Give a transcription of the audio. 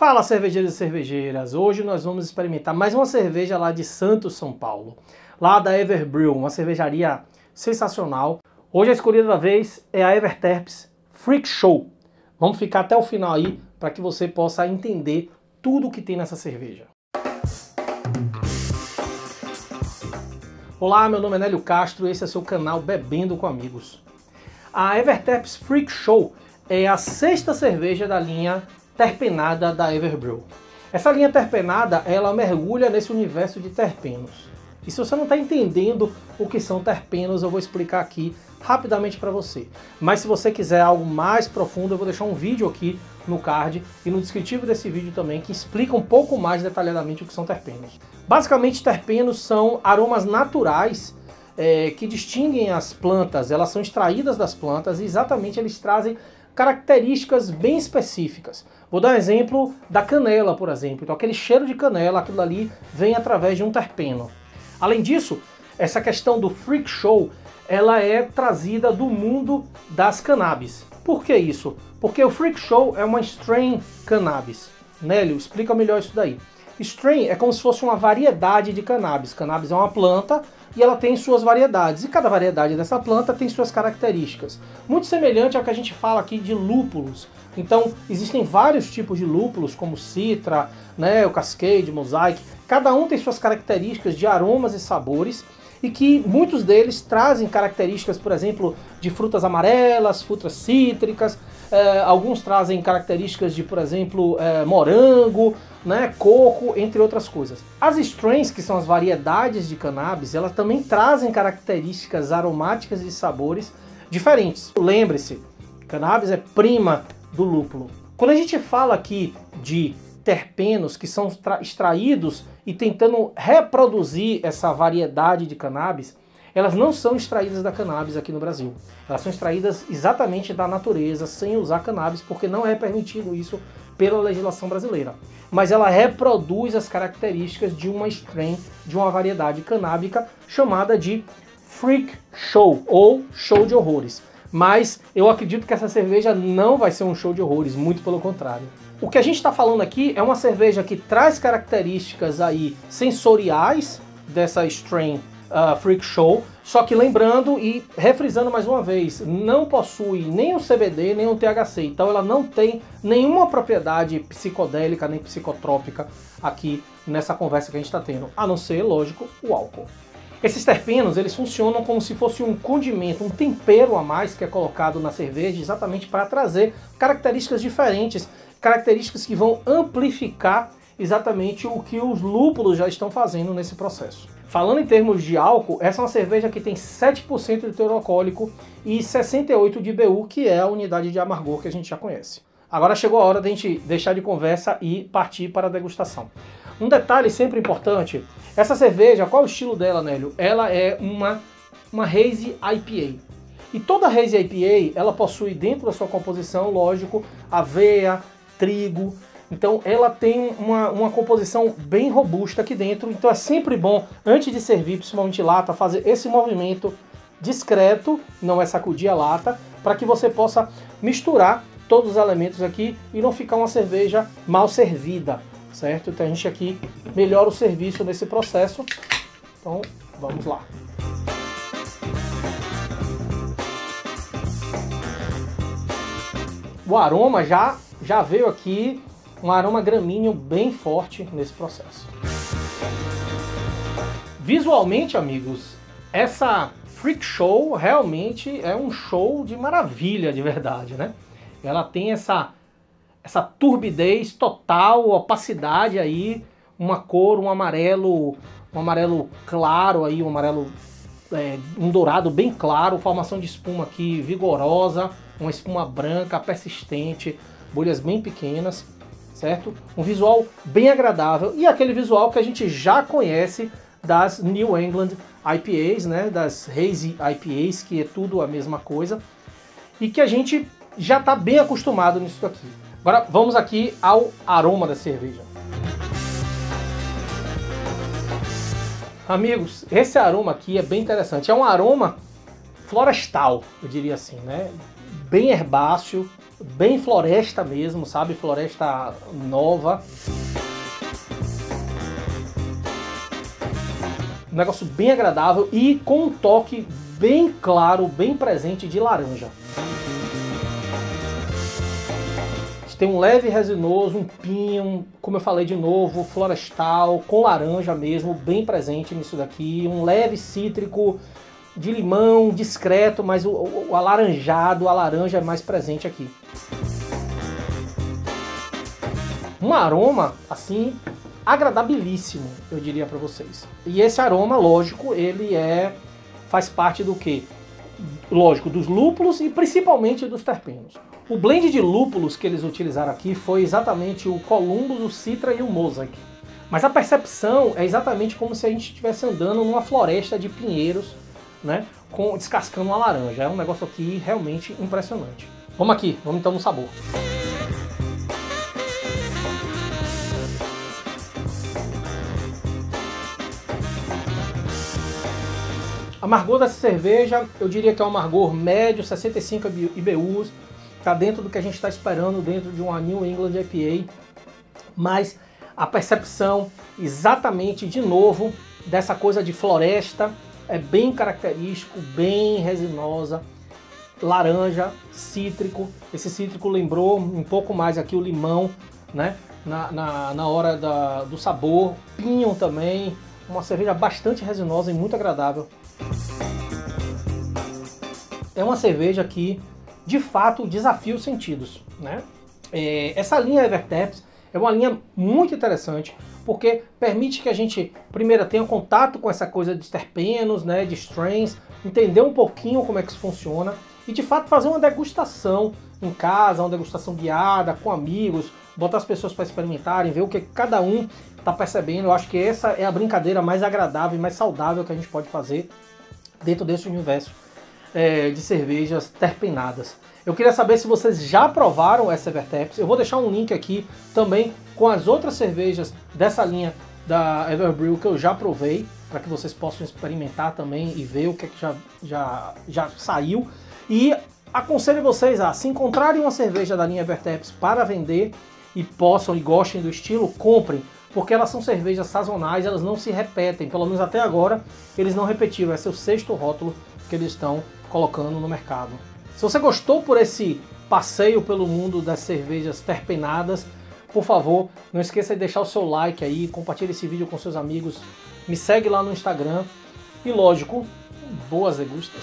Fala cervejeiros e cervejeiras, hoje nós vamos experimentar mais uma cerveja lá de Santos, São Paulo, lá da Everbrew, uma cervejaria sensacional. Hoje a escolhida da vez é a Everterps Freak Show. Vamos ficar até o final aí para que você possa entender tudo o que tem nessa cerveja. Olá, meu nome é Nélio Castro e esse é seu canal Bebendo com Amigos. A Everterps Freak Show é a sexta cerveja da linha terpenada da Everbrew. Essa linha terpenada, ela mergulha nesse universo de terpenos. E se você não está entendendo o que são terpenos, eu vou explicar aqui rapidamente para você. Mas se você quiser algo mais profundo, eu vou deixar um vídeo aqui no card e no descritivo desse vídeo também que explica um pouco mais detalhadamente o que são terpenos. Basicamente, terpenos são aromas naturais é, que distinguem as plantas, elas são extraídas das plantas e exatamente eles trazem características bem específicas. Vou dar um exemplo da canela, por exemplo. Então, aquele cheiro de canela, aquilo ali vem através de um terpeno. Além disso, essa questão do freak show, ela é trazida do mundo das cannabis. Por que isso? Porque o freak show é uma strain cannabis. Nélio, explica melhor isso daí. Strain é como se fosse uma variedade de cannabis. Cannabis é uma planta e ela tem suas variedades. E cada variedade dessa planta tem suas características. Muito semelhante ao que a gente fala aqui de lúpulos. Então, existem vários tipos de lúpulos, como Citra, né, o Cascade, Mosaic. Cada um tem suas características de aromas e sabores e que muitos deles trazem características, por exemplo, de frutas amarelas, frutas cítricas, é, alguns trazem características de, por exemplo, é, morango, né, coco, entre outras coisas. As strains, que são as variedades de cannabis, elas também trazem características aromáticas e sabores diferentes. Lembre-se, cannabis é prima do lúpulo. Quando a gente fala aqui de terpenos que são extraídos e tentando reproduzir essa variedade de cannabis, elas não são extraídas da cannabis aqui no Brasil. Elas são extraídas exatamente da natureza, sem usar cannabis, porque não é permitido isso pela legislação brasileira. Mas ela reproduz as características de uma strain, de uma variedade canábica chamada de Freak Show ou Show de Horrores. Mas eu acredito que essa cerveja não vai ser um show de horrores, muito pelo contrário. O que a gente está falando aqui é uma cerveja que traz características aí sensoriais dessa strain uh, Freak Show. Só que lembrando e refrisando mais uma vez, não possui nem o CBD nem o THC, então ela não tem nenhuma propriedade psicodélica nem psicotrópica aqui nessa conversa que a gente está tendo, a não ser, lógico, o álcool. Esses terpenos, eles funcionam como se fosse um condimento, um tempero a mais que é colocado na cerveja, exatamente para trazer características diferentes, características que vão amplificar exatamente o que os lúpulos já estão fazendo nesse processo. Falando em termos de álcool, essa é uma cerveja que tem 7% de teor alcoólico e 68 de BU, que é a unidade de amargor que a gente já conhece. Agora chegou a hora de a gente deixar de conversa e partir para a degustação. Um detalhe sempre importante, essa cerveja, qual é o estilo dela, Nélio? Ela é uma, uma Hazy IPA. E toda Hazy IPA, ela possui dentro da sua composição, lógico, aveia, trigo, então ela tem uma, uma composição bem robusta aqui dentro. Então é sempre bom, antes de servir, principalmente lata, fazer esse movimento discreto, não é sacudir a lata, para que você possa misturar todos os elementos aqui e não ficar uma cerveja mal servida, certo? Então a gente aqui melhora o serviço nesse processo. Então vamos lá. O aroma já já veio aqui um aroma gramíneo bem forte nesse processo. Visualmente, amigos, essa Freak Show realmente é um show de maravilha de verdade, né? Ela tem essa essa turbidez total, opacidade aí, uma cor, um amarelo, um amarelo claro aí, um amarelo é, um dourado bem claro, formação de espuma aqui vigorosa, uma espuma branca persistente, bolhas bem pequenas certo? Um visual bem agradável e aquele visual que a gente já conhece das New England IPAs, né? Das Hazy IPAs, que é tudo a mesma coisa e que a gente já está bem acostumado nisso aqui. Agora vamos aqui ao aroma da cerveja. Amigos, esse aroma aqui é bem interessante. É um aroma florestal, eu diria assim, né? Bem herbáceo, bem floresta mesmo, sabe? Floresta nova. Um negócio bem agradável e com um toque bem claro, bem presente de laranja. Tem um leve resinoso, um pinho, como eu falei de novo, florestal, com laranja mesmo, bem presente nisso daqui. Um leve cítrico de limão, discreto, mas o, o alaranjado, a laranja é mais presente aqui. Um aroma, assim, agradabilíssimo, eu diria para vocês. E esse aroma, lógico, ele é faz parte do que? Lógico, dos lúpulos e principalmente dos terpenos. O blend de lúpulos que eles utilizaram aqui foi exatamente o Columbus, o Citra e o Mosaic. Mas a percepção é exatamente como se a gente estivesse andando numa floresta de pinheiros, né, com, descascando uma laranja. É um negócio aqui realmente impressionante. Vamos aqui, vamos então no sabor. Amargor dessa cerveja, eu diria que é um amargor médio, 65 IBUs, está dentro do que a gente está esperando dentro de uma New England IPA, mas a percepção exatamente de novo dessa coisa de floresta é bem característico, bem resinosa, laranja, cítrico. Esse cítrico lembrou um pouco mais aqui o limão, né? Na, na, na hora da, do sabor, pinho também, uma cerveja bastante resinosa e muito agradável. É uma cerveja que de fato desafia os sentidos. Né? É, essa linha Evertaps é uma linha muito interessante porque permite que a gente, primeiro, tenha contato com essa coisa de terpenos, né, de strains, entender um pouquinho como é que isso funciona e de fato fazer uma degustação em casa, uma degustação guiada, com amigos, botar as pessoas para experimentarem, ver o que cada um está percebendo. Eu acho que essa é a brincadeira mais agradável e mais saudável que a gente pode fazer dentro desse universo é, de cervejas terpenadas. Eu queria saber se vocês já provaram essa Evertaps. Eu vou deixar um link aqui também com as outras cervejas dessa linha da Everbrew que eu já provei, para que vocês possam experimentar também e ver o que, é que já, já, já saiu. E aconselho vocês a, se encontrarem uma cerveja da linha Evertaps para vender e possam e gostem do estilo, comprem, porque elas são cervejas sazonais, elas não se repetem, pelo menos até agora eles não repetiram. Esse é o sexto rótulo que eles estão colocando no mercado. Se você gostou por esse passeio pelo mundo das cervejas terpenadas, por favor, não esqueça de deixar o seu like aí, compartilhe esse vídeo com seus amigos, me segue lá no Instagram e lógico, boas degustas.